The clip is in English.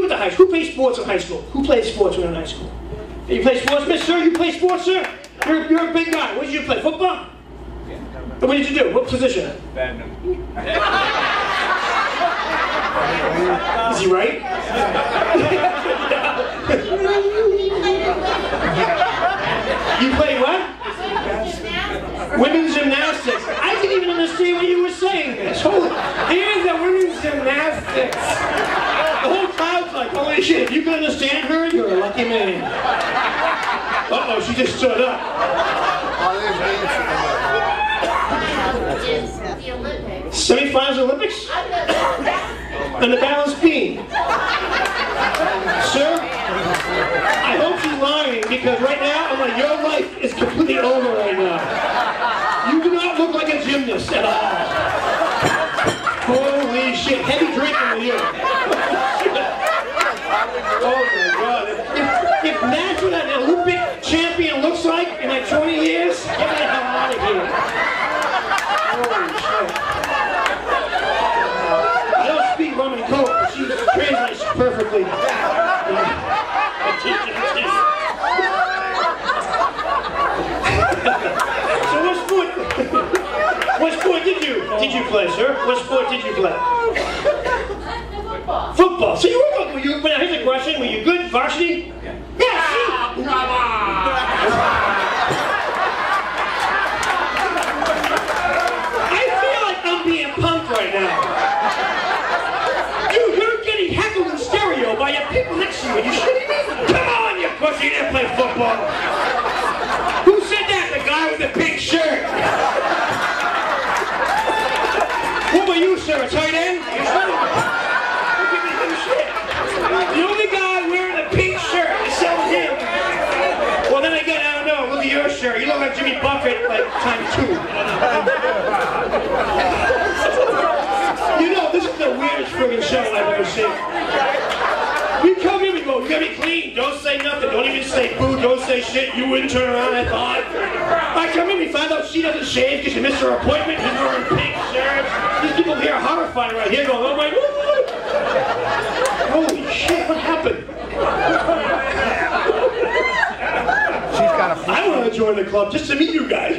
You went to high school. Who played sports in high school? Who played sports when in high school? You play sports, miss, sir? You play sports, sir? You're, you're a big guy. What did you play? Football? Yeah, What did you do? What position? Badminton. Is he right? you played what? Women's gymnastics. I didn't even understand what you were saying. Here's the women's gymnastics. The whole crowd's like, holy shit, if you can understand her, you're a lucky man. Uh-oh, she just stood up. Oh, is. Semi-finals Olympics? And the balance beam. Sir, I hope she's lying because right now, I'm like, your life is completely over right now. You do not look like a gymnast at all. Holy shit, heavy drinking with you. oh my god. If that's what an Olympic champion looks like in like 20 years, get the hell out of here. Holy shit. I don't speak rum and coke, but she translates perfectly. so what sport? What sport did you did you play, sir? What sport did you play? Football. Football. So you were good. Were you? But here's a question: Were you good varsity? Yeah. see? I feel like I'm being punked right now. Dude, you're getting heckled in stereo by your people next to you. Are you shitting me? Come on, you pussy, you football. Who said that? The guy with the pink shirt. Who are you, sir? A tight end? You son of a- Don't give me. The only guy wearing a pink shirt him. Well, then again, I don't know. Look at your shirt. You look like Jimmy Buffett, like times two. You know, this is the weirdest friggin' show I've ever seen. We come here, we go, you gotta be clean, don't say nothing, don't even say boo, don't say shit, you wouldn't turn around, I thought. I come in, we find out she doesn't shave because she missed her appointment, he's wearing pink shirts. These people here are horrified right here going, oh my god. Holy shit, what happened? She's got a I want to join the club just to meet you guys.